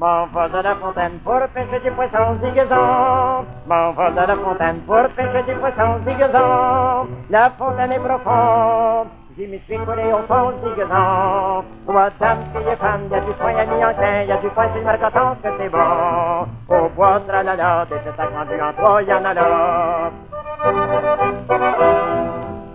M'envole de la fontaine pour pêcher du poisson zigazant. M'envole de la fontaine pour pêcher du poisson zigazant. La fontaine est profonde. J'y me suis collé au fond zigazant. Toi, dame, fille et femme, y'a du foin, y'a mis en y y'a du foin, c'est marquant que c'est bon. Au bois, tralala, des têtes agrandues en toi, y'en a là.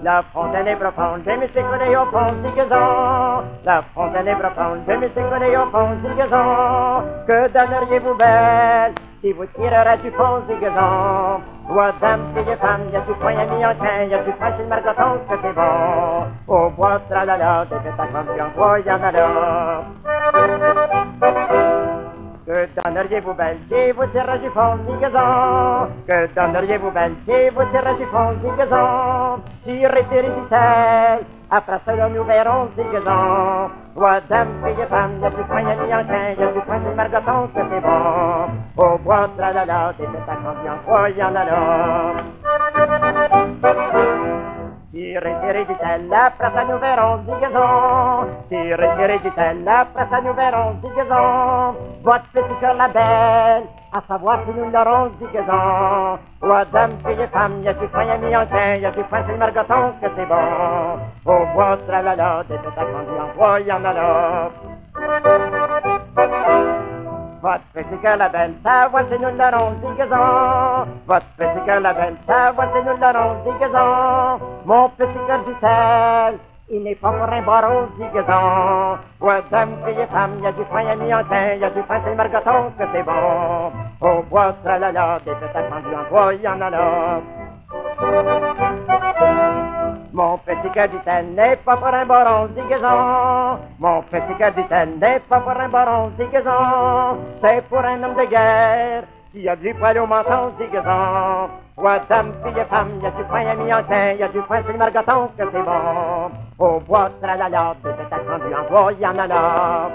La fontaine est profonde, je me suis collé au fond zigazant. La fontaine est profonde, je me suis collé au fond zigazant. Que donneriez-vous belle si vous tirerez du fond zigazant Toi, dame, fille femme, y'a du foin, y'a mis en chien, y'a du chez le que c'est bon. Au bois, tralala, des têtes agrandues en toi, y'en a là. Que donneriez-vous belle si vous tirez du fond zigazant Que donneriez-vous belle si vous tirez du fond zigazant Tirez, tirez, dit-elle, après cela nous verrons zigazant Toi, dame, fille femme, y'a du foin, y'a mis en chien, y'a du foin du margoton c'est bon. Au bois, tralala, têtes agrandues en toi, y'en a Tirez, dit-elle, après ça nous verrons zigazant. Tirez, tirez, dit-elle, après ça nous verrons zigazant. Votre petit cœur la belle, à savoir si nous l'aurons zigazant. Toi, dame, fille et femme, y'a du foin, y'a mis en chien, y'a du foin, c'est le margoton que c'est bon. Au bois, tralala, des têtes agrandues en bois, y'en a là. Votre petit la belle, ça voici nous l'aurons zigazant. Votre petit la belle, ça voici nous l'aurons zigazant. Mon petit cœur du sel, il n'est pas pour un baron zigazant. Ouais, dame, fille et femme, y'a du foin, y'a mis en chien, y'a du foin, c'est le margoton que c'est bon. Au bois, tralala, des têtes agrandues en bois, y'en a là. Petit cœur du sel n'est pas pour un baron zigazant. Mon petit du sel n'est pas pour un baron zigazant. C'est pour un homme de guerre qui a du poil au menton zigazant. Ouais, dame, fille et femme, y'a du foin, y'a mis en chien, y'a du foin, c'est le margoton que c'est bon. Au bois, tralala, des têtes agrandues en bois, y'en a là.